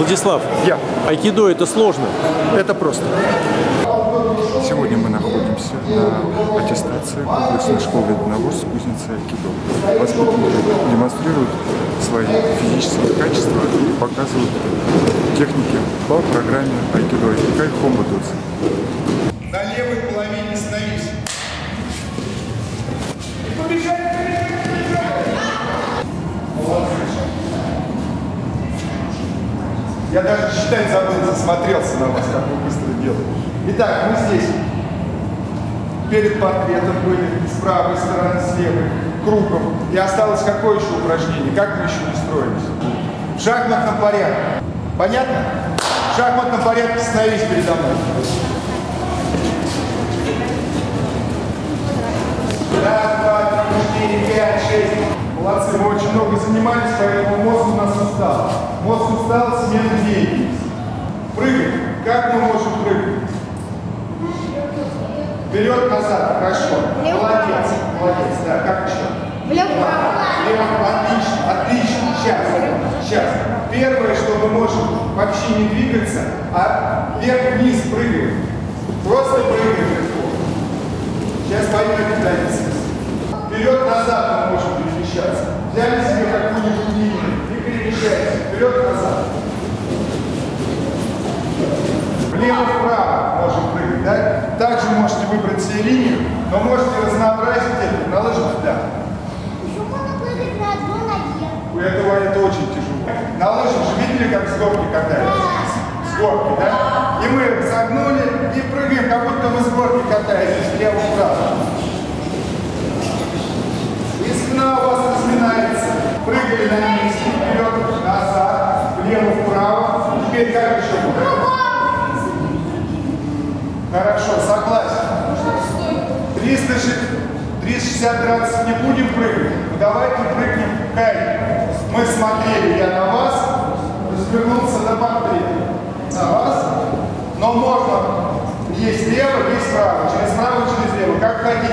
Владислав, Я. айкидо это сложно. Это просто. Сегодня мы находимся на аттестации комплексной школы единоборств кузницы Айкидо. Воспитанники демонстрируют свои физические качества и показывают техники по программе Айкидо Айкикай Хомба Додзи. На левой половине становись. Я даже считать забыл, засмотрелся на вас, как вы быстро делаете. Итак, мы здесь перед портретом были с правой стороны, с левой, кругом. И осталось какое еще упражнение? Как мы еще не? В шахматном порядке. Понятно? В шахматном порядке становись передо мной. Раз, два, три, четыре, пять, шесть. Молодцы, мы очень много занимались, поэтому мозг у нас устал. Мозг устал, смена деятельности. Прыгай. Как мы можем прыгать? Вперед, назад. Хорошо. Молодец. Молодец. Да, как еще? Влево-вправо. Влево. Отлично. Отлично. Сейчас. Сейчас. Первое, что мы можем вообще не двигаться, а вверх-вниз прыгаем. Просто прыгаем легко. Сейчас поймете границы. Вперед-назад мы можем перемещаться. Взяли себе какую-нибудь линию и перемещаемся. Вперед-назад. Влево-вправо можем прыгать, да? Также можете выбрать себе линию, но можете разнообразить это на лыжах, да. Еще можно прыгать на одной ноге. У этого это очень тяжело. На лыжах же видели, как с горки катаются? С горки, да? И мы согнули и прыгаем, как будто мы с горки катаемся, влево-вправо. И спина у вас разминается. Прыгали на месте, вперед, назад, влево-вправо. Теперь как еще будет? Хорошо, согласен. 360 360 градусов не будем прыгать. Давайте прыгнем кайф. Мы смотрели, я на вас, развернулся на портрет. На вас. Но можно есть лево, есть право. Через право, через лево. Как хотите.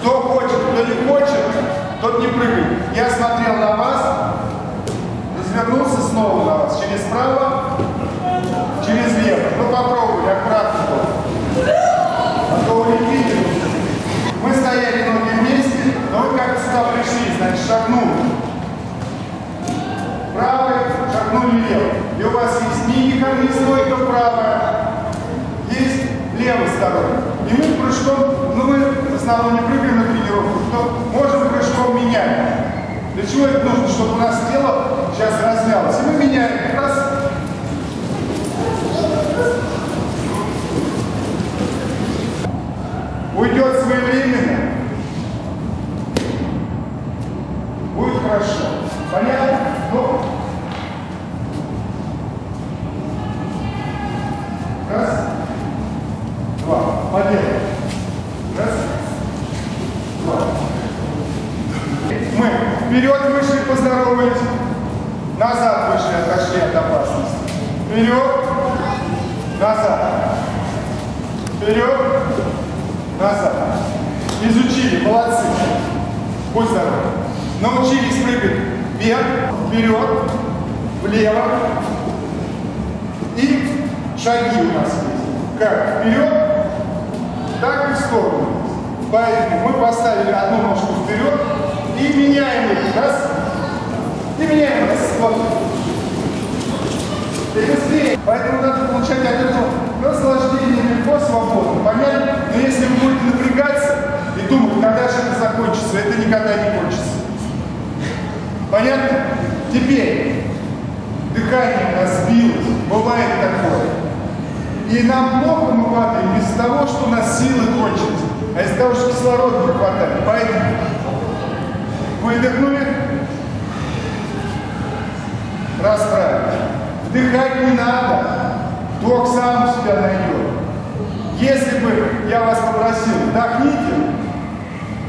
Кто хочет, кто не хочет, тот не прыгает. Я смотрел на вас, развернулся снова на вас. Через право, попробуй, аккуратно. А то улетите. Мы стояли ноги вместе, но вы как сюда пришли, значит, шагнули. Правый, шагнули лево. И у вас есть не стойка правая, есть левой стороной. И мы прыжком, ну мы в основном не прыгаем на тренировку, то можем прыжком менять. Для чего это нужно? Чтобы у нас тело сейчас размялось. И мы меняем. Раз. Уйдет своевременно. Будет хорошо. Понятно? Ну. Раз. Два. Поделаем. Раз. Два. Мы вперед вышли, поздоровались. Назад вышли, отошли от опасности. Вперед. Назад. Вперед. Назад. Изучили, молодцы. Будь здоров. Научились прыгать вверх, вперед, влево. И шаги у нас есть. Как вперед, так и в сторону. Поэтому мы поставили одну ножку вперед и меняем их. Раз. И меняем. Раз. Вот. И быстрее. Поэтому надо получать от этого наслаждение легко, свободно. Понятно? Но если вы будете напрягаться и думать, когда же это закончится, это никогда не кончится. Понятно? Теперь дыхание сбилось. Бывает такое. И нам плохо мы падаем из-за того, что у нас силы кончились, а из-за того, что кислорода не хватает. Поэтому выдохнули, расправили. Вдыхать не надо, вдох сам себя найдет. Если бы я вас попросил, вдохните,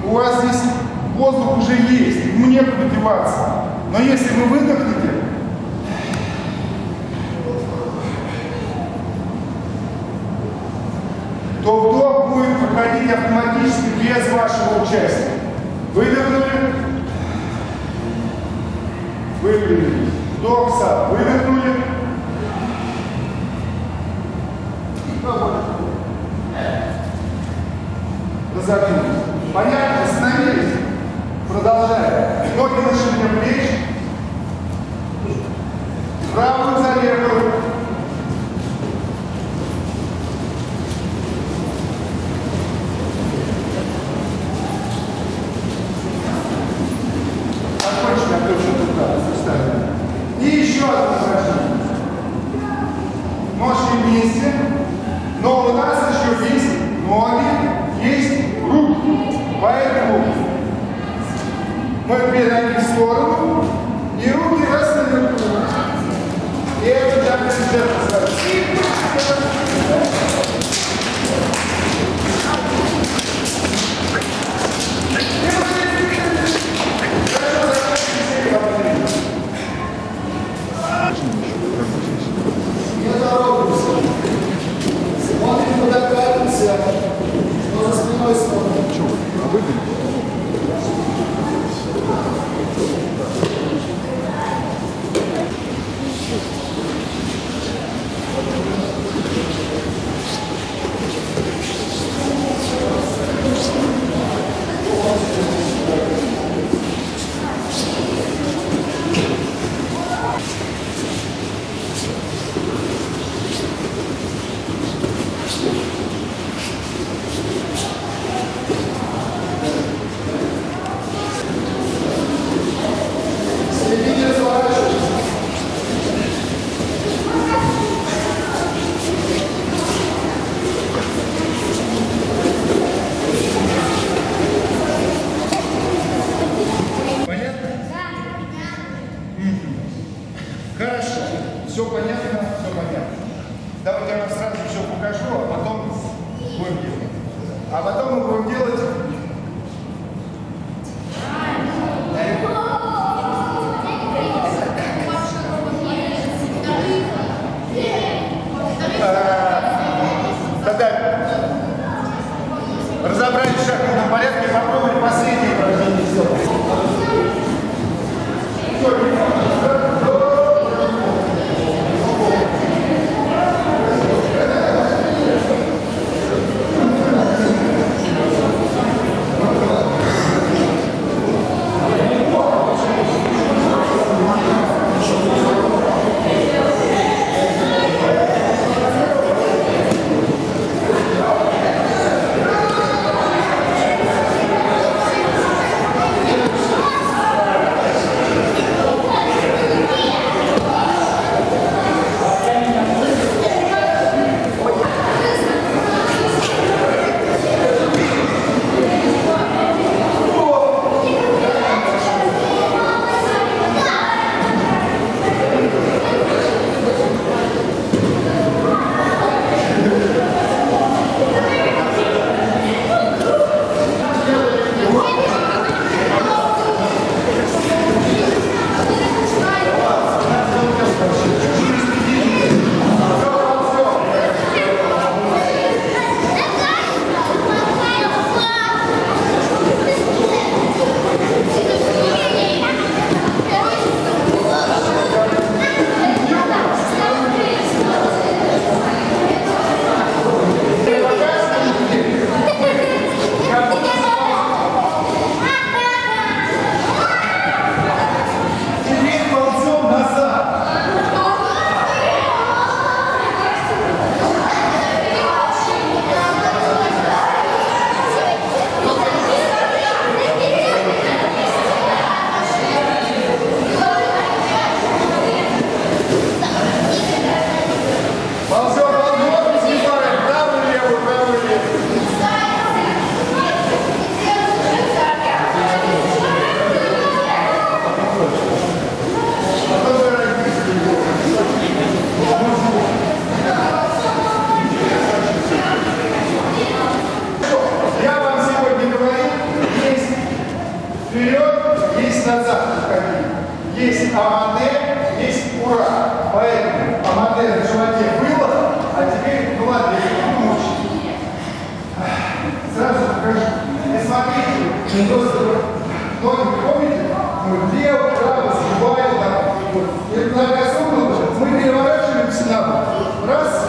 у вас здесь воздух уже есть, ему некуда деваться. Но если вы выдохнете, то вдох будет проходить автоматически без вашего участия. Выдохнули, выпрямились. Вдох сам, выдохнули. Разогнулись. Понятно? Остановились. Продолжаем. Ноги на ширине плеч. Правую за левую. Вместе, но у нас еще есть ноги, есть руки. Поэтому мы две ноги в сторону и руки расстаем. И это так называется. Смотрим. назад какие? Есть Амаде, есть Ура. Поэтому Амаде на животе было, а теперь была для. Сразу покажу. И смотрите, просто ноги, помните, мы влево, вправо, сгибаем, там, вот. Это так мы переворачиваемся на бок. Раз,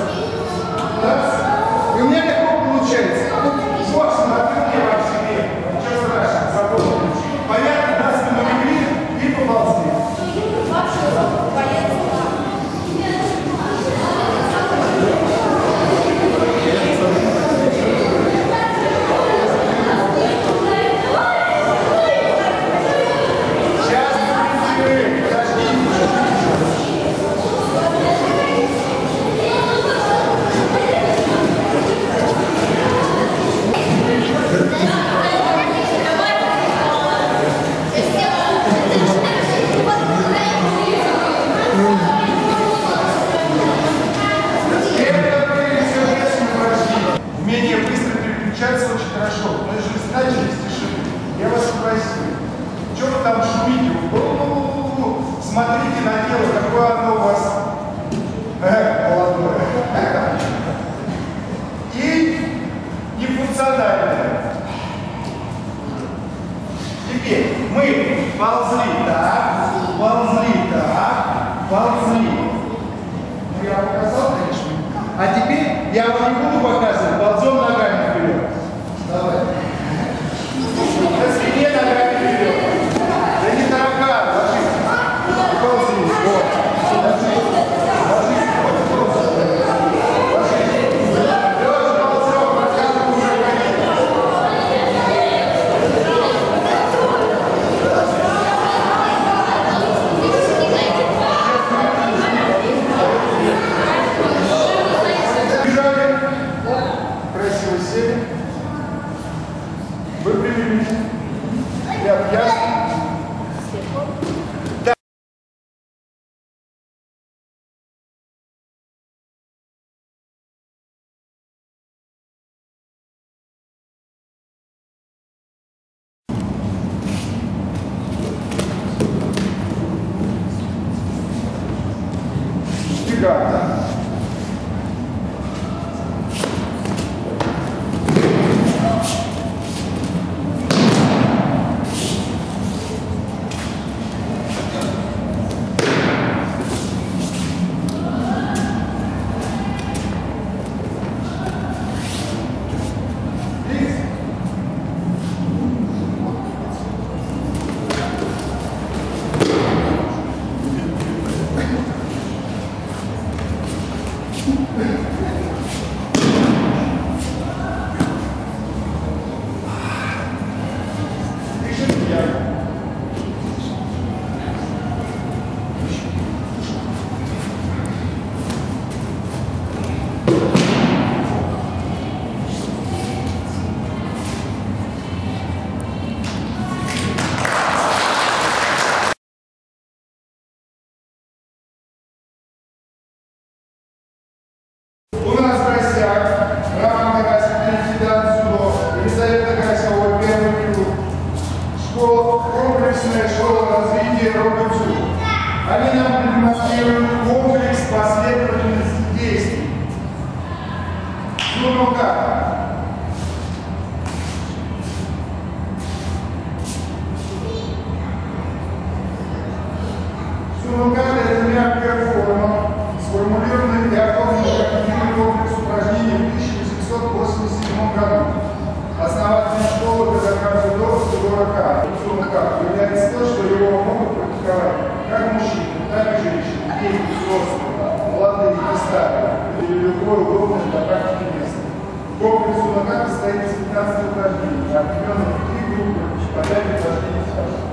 Bible. как является то, что его могут практиковать как мужчины, так и женщины, дети, взрослые, молодые и старые, или любое удобное для практики место. Комплекс Сунакака состоит из 15 упражнений, объединенных в три группы по 5 упражнений каждого.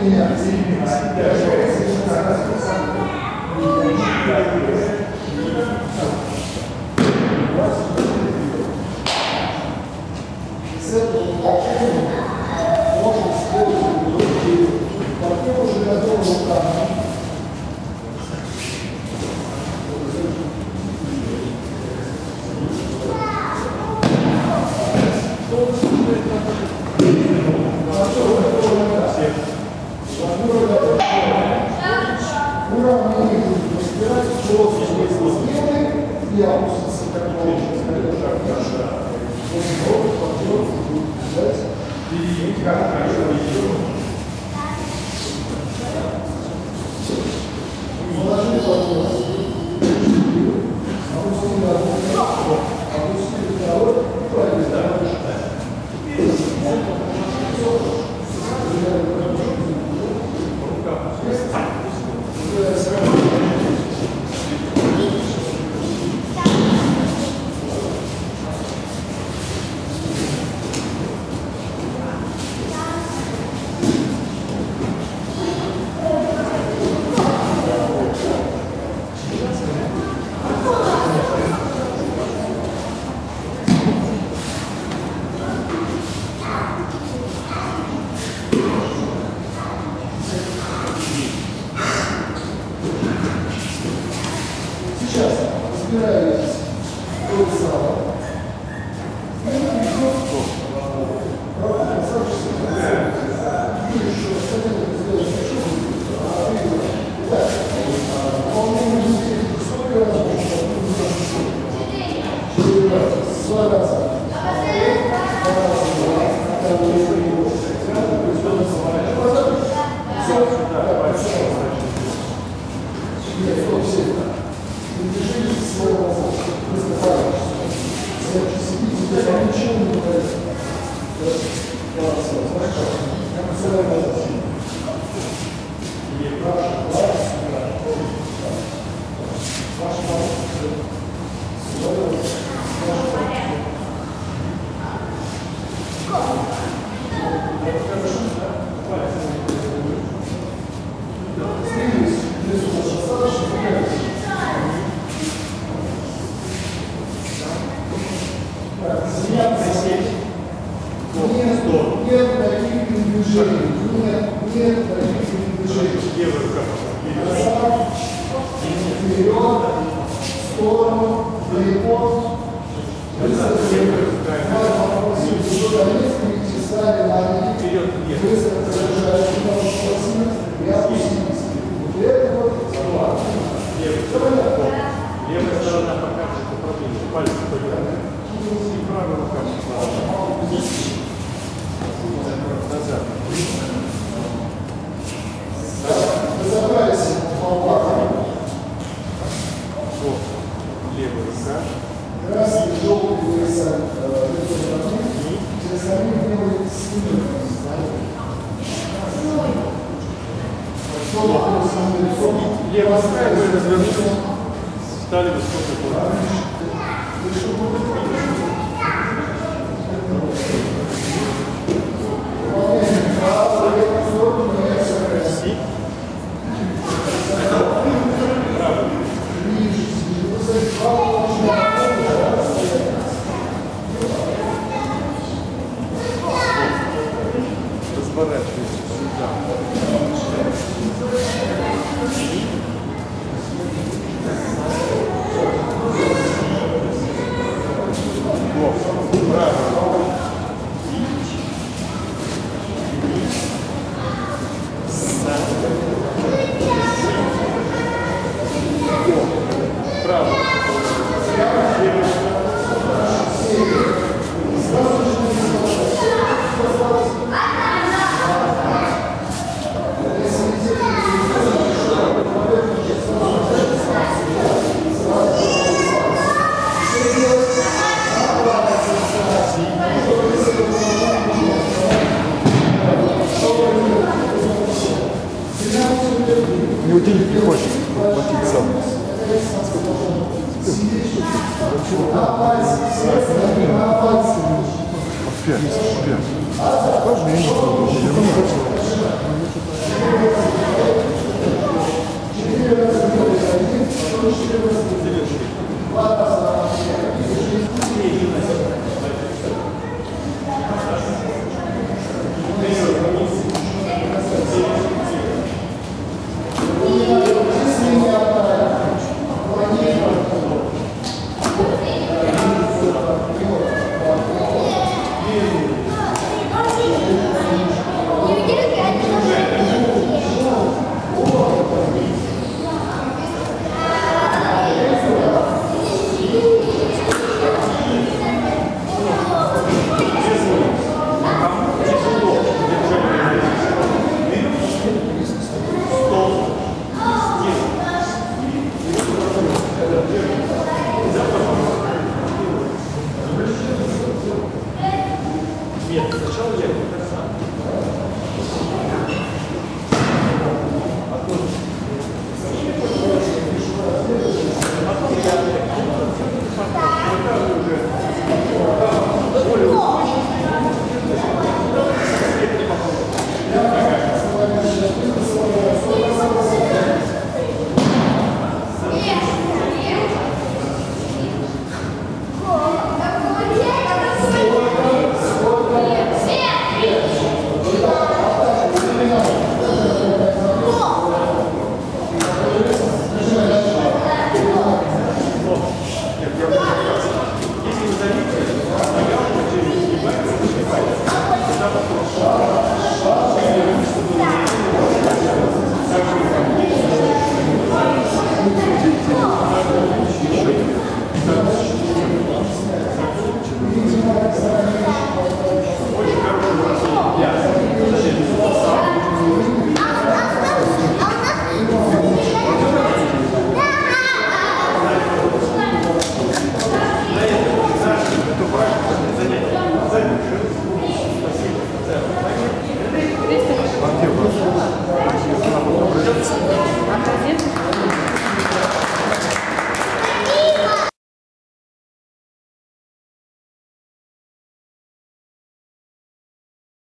С Право.